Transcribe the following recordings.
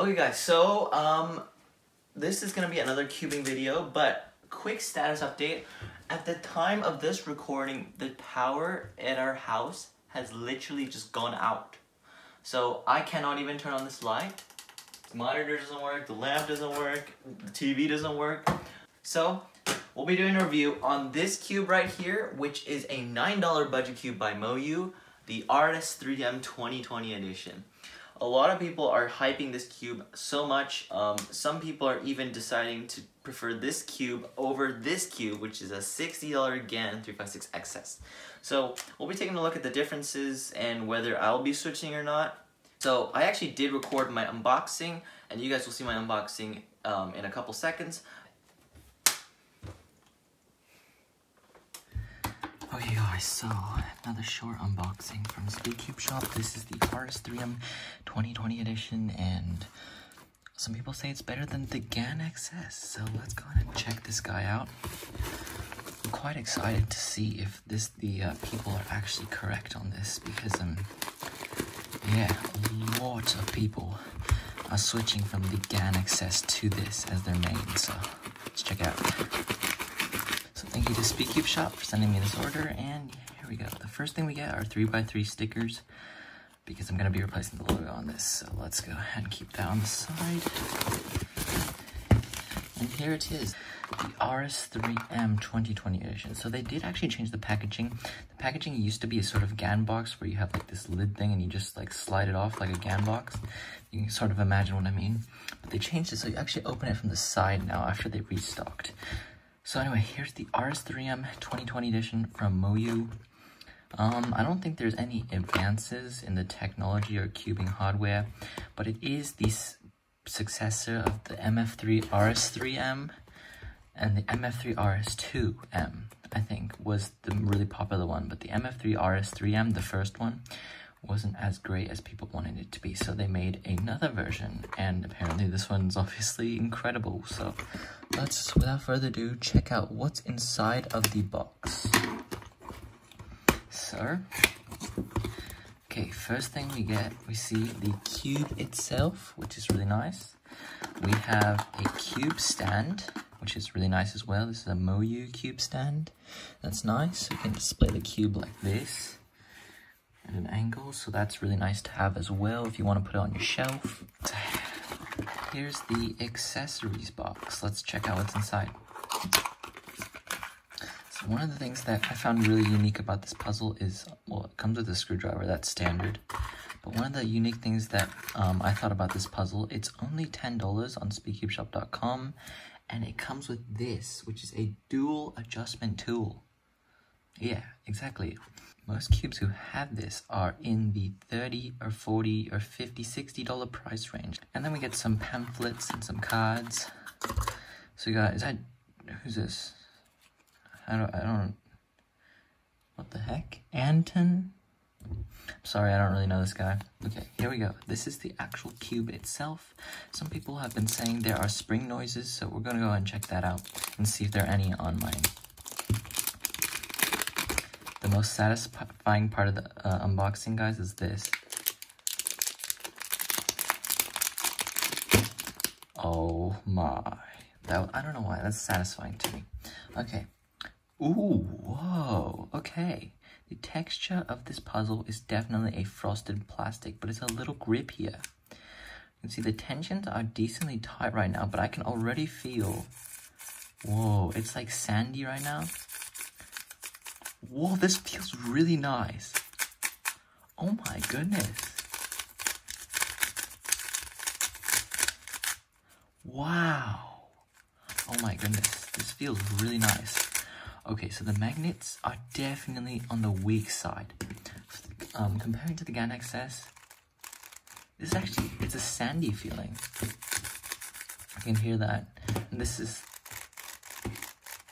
Okay guys, so um, this is gonna be another cubing video, but quick status update. At the time of this recording, the power at our house has literally just gone out. So I cannot even turn on this light. The monitor doesn't work, the lamp doesn't work, the TV doesn't work. So we'll be doing a review on this cube right here, which is a $9 budget cube by Moyu, the RS3M 2020 edition. A lot of people are hyping this cube so much. Um, some people are even deciding to prefer this cube over this cube, which is a $60 Gan 356XS. So we'll be taking a look at the differences and whether I'll be switching or not. So I actually did record my unboxing, and you guys will see my unboxing um, in a couple seconds. Okay guys, so another short unboxing from Speedcube Shop. This is the RS3M 2020 edition and some people say it's better than the GAN XS. So let's go ahead and check this guy out. I'm quite excited to see if this the uh, people are actually correct on this because um yeah, a lot of people are switching from the GAN XS to this as their main. So let's check it out. Thank you to Speedcube Shop for sending me this order, and here we go. The first thing we get are 3x3 stickers, because I'm going to be replacing the logo on this, so let's go ahead and keep that on the side. And here it is, the RS3M 2020 edition. So they did actually change the packaging. The packaging used to be a sort of GAN box where you have like this lid thing and you just like slide it off like a GAN box. You can sort of imagine what I mean. But they changed it so you actually open it from the side now after they restocked. So anyway, here's the RS3M 2020 edition from Moyu. Um, I don't think there's any advances in the technology or cubing hardware, but it is the successor of the MF3 RS3M and the MF3 RS2M, I think, was the really popular one. But the MF3 RS3M, the first one, wasn't as great as people wanted it to be. So they made another version, and apparently this one's obviously incredible. So let's, without further ado, check out what's inside of the box. So, okay, first thing we get, we see the cube itself, which is really nice. We have a cube stand, which is really nice as well. This is a Moyu cube stand. That's nice. We can display the cube like this at an angle, so that's really nice to have as well if you want to put it on your shelf. Here's the accessories box. Let's check out what's inside. So one of the things that I found really unique about this puzzle is, well, it comes with a screwdriver, that's standard. But one of the unique things that um, I thought about this puzzle, it's only $10 on speedcubeshop.com, and it comes with this, which is a dual adjustment tool. Yeah, exactly. Most cubes who have this are in the 30 or 40 or 50, 60 dollar price range. And then we get some pamphlets and some cards. So you got, is that, who's this? I don't, I don't, what the heck? Anton? Sorry, I don't really know this guy. Okay, here we go. This is the actual cube itself. Some people have been saying there are spring noises, so we're gonna go and check that out and see if there are any on mine. The most satisfying part of the uh, unboxing, guys, is this. Oh my. That, I don't know why, that's satisfying to me. Okay. Ooh, whoa, okay. The texture of this puzzle is definitely a frosted plastic, but it's a little grippier. You can see the tensions are decently tight right now, but I can already feel, whoa, it's like sandy right now. Whoa, this feels really nice. Oh my goodness. Wow. Oh my goodness, this feels really nice. Okay, so the magnets are definitely on the weak side. Um, comparing to the GAN XS, this actually, it's a sandy feeling. I can hear that. And this is,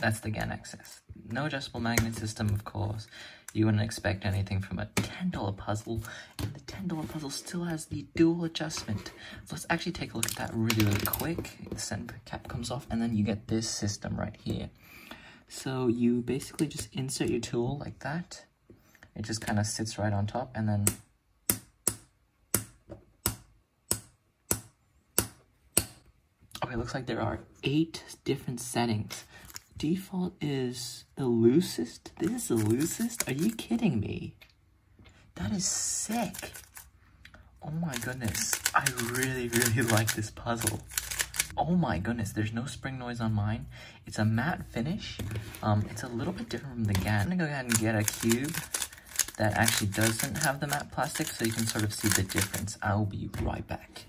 that's the GAN XS no adjustable magnet system, of course. You wouldn't expect anything from a $10 puzzle, and the $10 puzzle still has the dual adjustment. So let's actually take a look at that really, really quick. The center cap comes off, and then you get this system right here. So you basically just insert your tool like that. It just kind of sits right on top, and then Okay, looks like there are eight different settings. Default is the loosest? This is the loosest? Are you kidding me? That is sick. Oh my goodness. I really, really like this puzzle. Oh my goodness, there's no spring noise on mine. It's a matte finish. Um, it's a little bit different from the GAN. I'm gonna go ahead and get a cube that actually doesn't have the matte plastic so you can sort of see the difference. I'll be right back.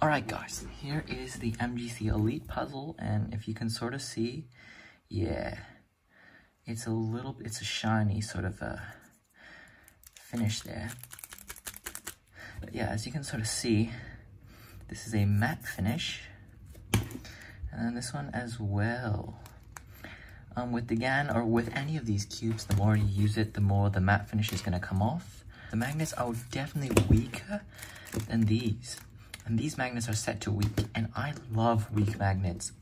Alright guys, here is the MGC Elite puzzle and if you can sort of see, yeah, it's a little, it's a shiny sort of a uh, finish there. But yeah, as you can sort of see, this is a matte finish. And then this one as well. Um, with the GAN or with any of these cubes, the more you use it, the more the matte finish is going to come off. The magnets are definitely weaker than these. And these magnets are set to weak, and I love weak magnets.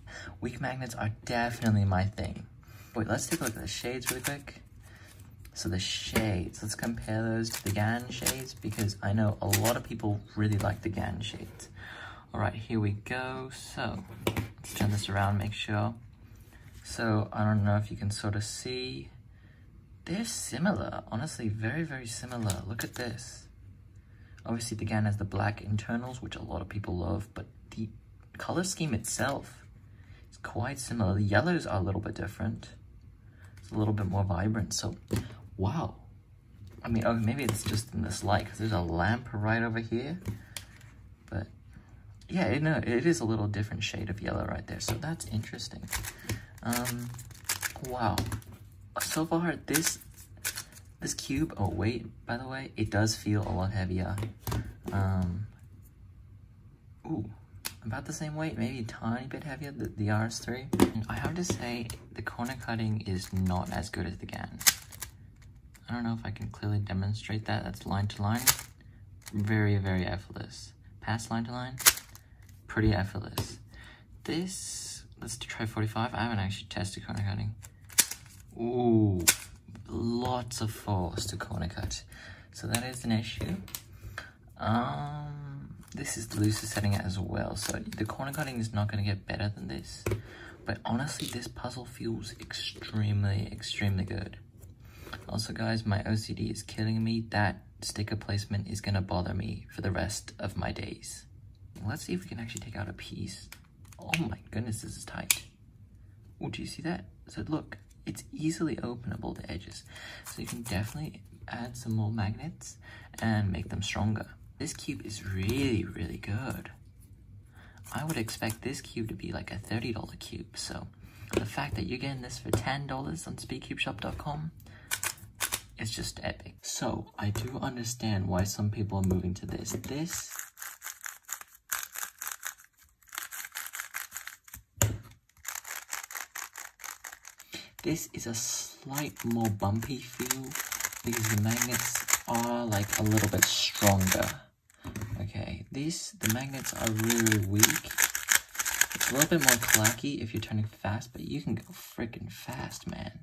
Weak magnets are definitely my thing. Wait, let's take a look at the shades really quick. So the shades, let's compare those to the GAN shades because I know a lot of people really like the GAN shades. All right, here we go. So let's turn this around, make sure. So I don't know if you can sort of see. They're similar, honestly, very, very similar. Look at this. Obviously the GAN has the black internals, which a lot of people love, but the color scheme itself is quite similar. The yellows are a little bit different. It's a little bit more vibrant. So Wow. I mean, oh, maybe it's just in this light because there's a lamp right over here. But yeah, you know, it is a little different shade of yellow right there. So that's interesting. Um, wow. So far, this this cube, oh wait, by the way, it does feel a lot heavier. Um, ooh, about the same weight, maybe a tiny bit heavier, the, the RS3. And I have to say, the corner cutting is not as good as the GAN. I don't know if I can clearly demonstrate that. That's line to line. Very, very effortless. Past line to line, pretty effortless. This, let's try 45. I haven't actually tested corner cutting. Ooh, lots of force to corner cut. So that is an issue. Um, this is the loosest setting as well. So the corner cutting is not going to get better than this. But honestly, this puzzle feels extremely, extremely good. Also guys, my OCD is killing me. That sticker placement is gonna bother me for the rest of my days. Let's see if we can actually take out a piece. Oh my goodness, this is tight. Oh, do you see that? So look, it's easily openable, the edges. So you can definitely add some more magnets and make them stronger. This cube is really, really good. I would expect this cube to be like a $30 cube, so the fact that you're getting this for $10 on speedcubeshop.com is just epic. So, I do understand why some people are moving to this. This This is a slight more bumpy feel because the magnets are like a little bit stronger. Okay, these, the magnets are really weak. It's a little bit more clacky if you're turning fast, but you can go freaking fast, man.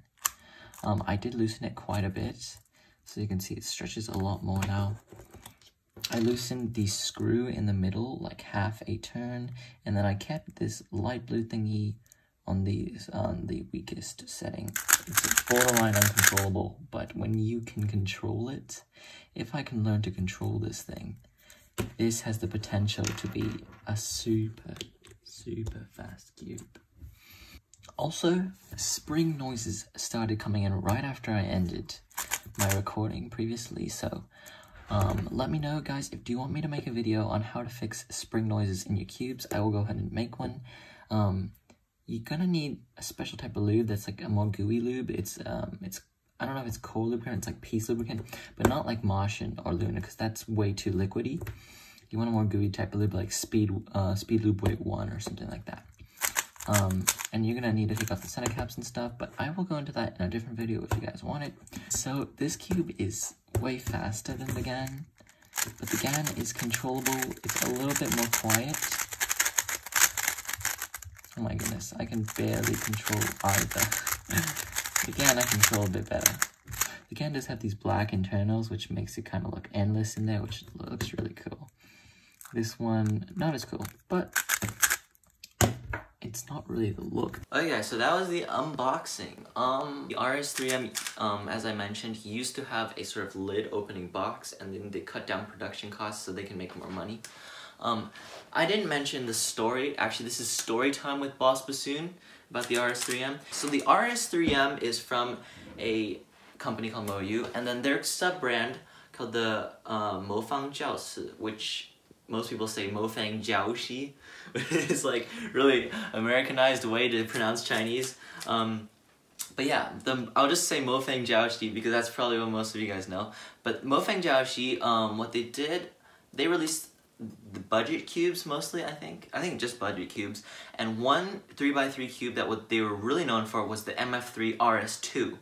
Um, I did loosen it quite a bit, so you can see it stretches a lot more now. I loosened the screw in the middle, like half a turn, and then I kept this light blue thingy on these on the weakest setting. It's borderline uncontrollable, but when you can control it, if I can learn to control this thing, this has the potential to be a super, super fast cube. Also, spring noises started coming in right after I ended my recording previously, so um, let me know, guys, if do you want me to make a video on how to fix spring noises in your cubes, I will go ahead and make one. Um, you're gonna need a special type of lube that's like a more gooey lube. It's, um, it's I don't know if it's core lubricant, it's like piece lubricant, but not like Martian or Luna, because that's way too liquidy. You want a more gooey type of lube, like Speed, uh, Speed Lube Weight 1 or something like that. Um, and you're gonna need to take off the center caps and stuff, but I will go into that in a different video if you guys want it. So this cube is way faster than the GAN, but the GAN is controllable. It's a little bit more quiet. Oh my goodness, I can barely control either. the GAN I control a bit better. The GAN does have these black internals, which makes it kind of look endless in there, which looks really cool. This one, not as cool, but it's not really the look. Okay, so that was the unboxing. Um, the RS3M, um, as I mentioned, he used to have a sort of lid opening box and then they cut down production costs so they can make more money. Um, I didn't mention the story. Actually, this is story time with Boss Bassoon about the RS3M. So the RS3M is from a company called Moyu, and then their sub-brand called the uh, Mofang Jiaosi, which most people say Mofang Jiaoshi, it's like really Americanized way to pronounce Chinese. Um, but yeah, the, I'll just say Mofang Jiaoshi because that's probably what most of you guys know. But Mofang Jiaoshi, um, what they did, they released the budget cubes mostly, I think. I think just budget cubes. And one 3x3 cube that what they were really known for was the MF3 RS2.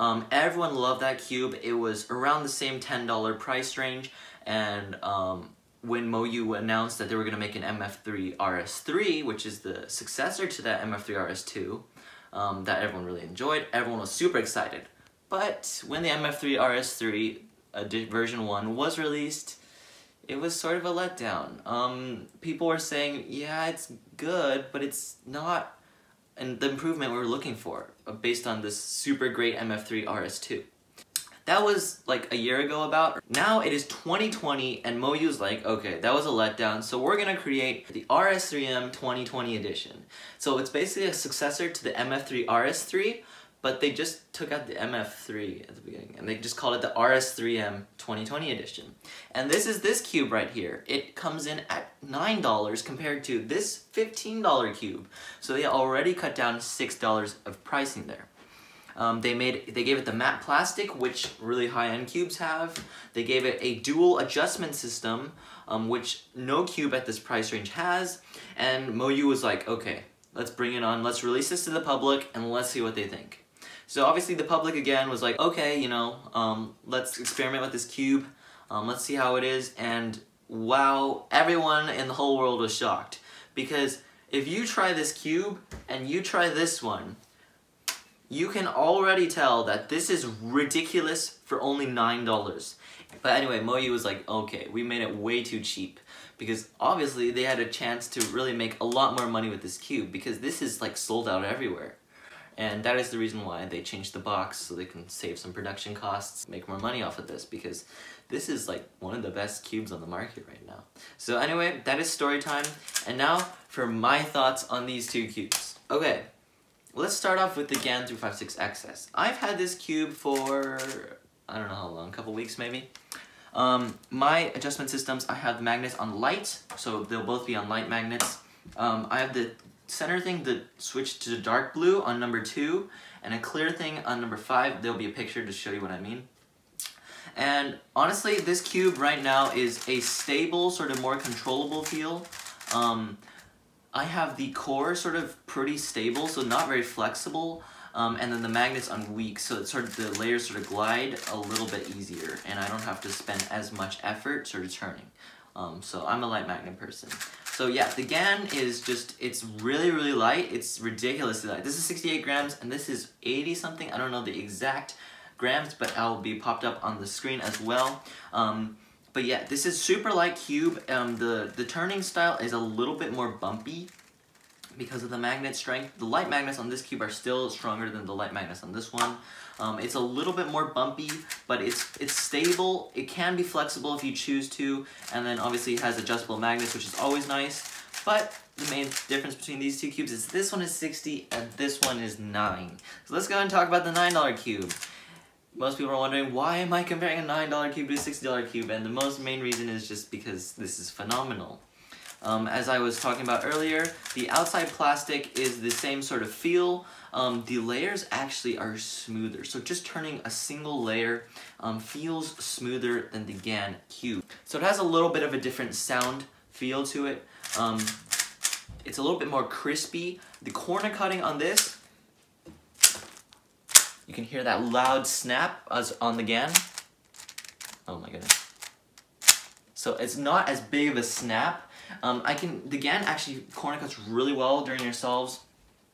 Um, everyone loved that cube. It was around the same $10 price range. And um, when Moyu announced that they were going to make an MF3 RS3, which is the successor to that MF3 RS2, um, that everyone really enjoyed, everyone was super excited. But when the MF3 RS3 uh, version 1 was released, it was sort of a letdown. Um, people were saying, yeah, it's good, but it's not and the improvement we were looking for uh, based on this super great MF3 RS2. That was like a year ago about. Now it is 2020 and Moyu's like, okay, that was a letdown, so we're gonna create the RS3M 2020 edition. So it's basically a successor to the MF3 RS3, but they just took out the MF3 at the beginning and they just called it the RS3M 2020 edition. And this is this cube right here. It comes in at $9 compared to this $15 cube. So they already cut down $6 of pricing there. Um, they made they gave it the matte plastic, which really high-end cubes have. They gave it a dual adjustment system, um, which no cube at this price range has. And Moyu was like, okay, let's bring it on, let's release this to the public, and let's see what they think. So obviously the public again was like, okay, you know, um, let's experiment with this cube. Um, let's see how it is. And wow, everyone in the whole world was shocked. Because if you try this cube and you try this one, you can already tell that this is ridiculous for only $9. But anyway, Moyu was like, okay, we made it way too cheap. Because obviously they had a chance to really make a lot more money with this cube because this is like sold out everywhere. And that is the reason why they changed the box so they can save some production costs, make more money off of this because this is like one of the best cubes on the market right now. So anyway, that is story time. And now for my thoughts on these two cubes. Okay, let's start off with the GAN 356XS. I've had this cube for, I don't know how long, a couple weeks maybe. Um, my adjustment systems, I have the magnets on light, so they'll both be on light magnets. Um, I have the center thing that switched to dark blue on number two and a clear thing on number five. There'll be a picture to show you what I mean. And honestly, this cube right now is a stable, sort of more controllable feel. Um, I have the core sort of pretty stable, so not very flexible. Um, and then the magnets on weak, so it's sort of the layers sort of glide a little bit easier, and I don't have to spend as much effort sort of turning. Um, so I'm a light magnet person. So yeah, the GAN is just, it's really, really light. It's ridiculously light. This is 68 grams and this is 80 something. I don't know the exact grams, but I'll be popped up on the screen as well. Um, but yeah, this is super light cube. Um, the, the turning style is a little bit more bumpy because of the magnet strength. The light magnets on this cube are still stronger than the light magnets on this one. Um, it's a little bit more bumpy, but it's it's stable. It can be flexible if you choose to, and then obviously it has adjustable magnets, which is always nice. But the main difference between these two cubes is this one is 60 and this one is 9. So let's go and talk about the $9 cube. Most people are wondering, why am I comparing a $9 cube to a $60 cube? And the most main reason is just because this is phenomenal. Um, as I was talking about earlier, the outside plastic is the same sort of feel. Um, the layers actually are smoother. So just turning a single layer um, feels smoother than the GAN Cube. So it has a little bit of a different sound feel to it. Um, it's a little bit more crispy. The corner cutting on this, you can hear that loud snap as on the GAN. Oh my goodness. So it's not as big of a snap, um, I can, the GAN actually corner cuts really well during your solves.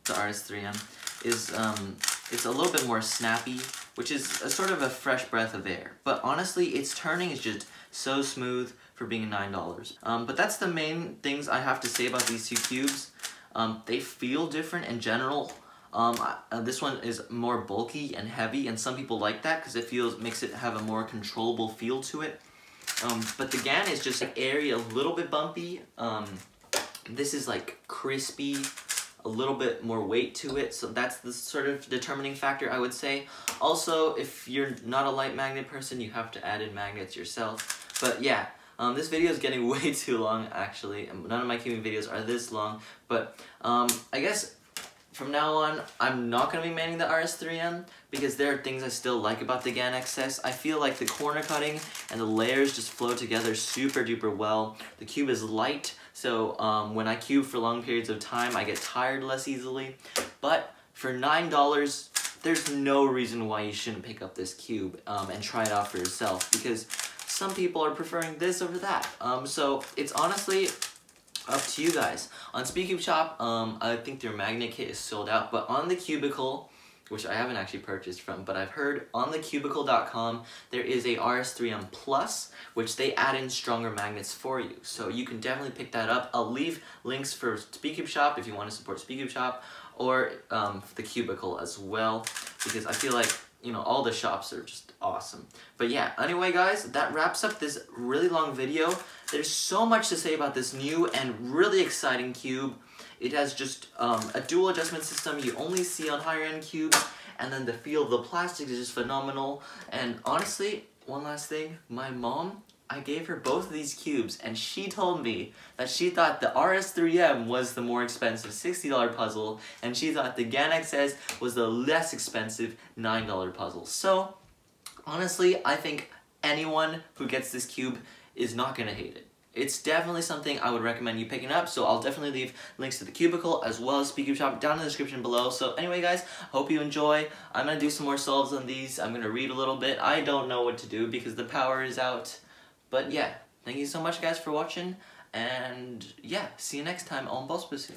The RS3M is, um, it's a little bit more snappy, which is a sort of a fresh breath of air. But honestly, its turning is just so smooth for being $9. Um, but that's the main things I have to say about these two cubes. Um, they feel different in general. Um, uh, this one is more bulky and heavy, and some people like that because it feels makes it have a more controllable feel to it. Um, but the GAN is just airy, a little bit bumpy. Um, this is like crispy, a little bit more weight to it, so that's the sort of determining factor I would say. Also, if you're not a light magnet person, you have to add in magnets yourself. But yeah, um, this video is getting way too long actually. None of my cubing videos are this long, but um, I guess from now on, I'm not going to be manning the RS3M because there are things I still like about the GAN XS. I feel like the corner cutting and the layers just flow together super duper well. The cube is light, so um, when I cube for long periods of time, I get tired less easily. But for $9, there's no reason why you shouldn't pick up this cube um, and try it out for yourself because some people are preferring this over that. Um, so it's honestly up to you guys. On Speedcube Shop, um, I think their magnet kit is sold out, but on the Cubicle, which I haven't actually purchased from, but I've heard on thecubicle.com there is a RS3M Plus, which they add in stronger magnets for you. So you can definitely pick that up. I'll leave links for Speedcube Shop if you want to support Speedcube Shop, or um, the Cubicle as well, because I feel like you know, all the shops are just awesome. But yeah, anyway guys, that wraps up this really long video. There's so much to say about this new and really exciting cube. It has just um, a dual adjustment system you only see on higher end cubes, and then the feel of the plastic is just phenomenal. And honestly, one last thing, my mom I gave her both of these cubes and she told me that she thought the RS3M was the more expensive $60 puzzle and she thought the GAN XS was the less expensive $9 puzzle. So, honestly, I think anyone who gets this cube is not to hate it. It's definitely something I would recommend you picking up, so I'll definitely leave links to the Cubicle as well as Speedcube Shop down in the description below. So anyway guys, hope you enjoy. I'm to do some more solves on these. I'm to read a little bit. I don't know what to do because the power is out. But yeah, thank you so much guys for watching, and yeah, see you next time on Boss Bassoon.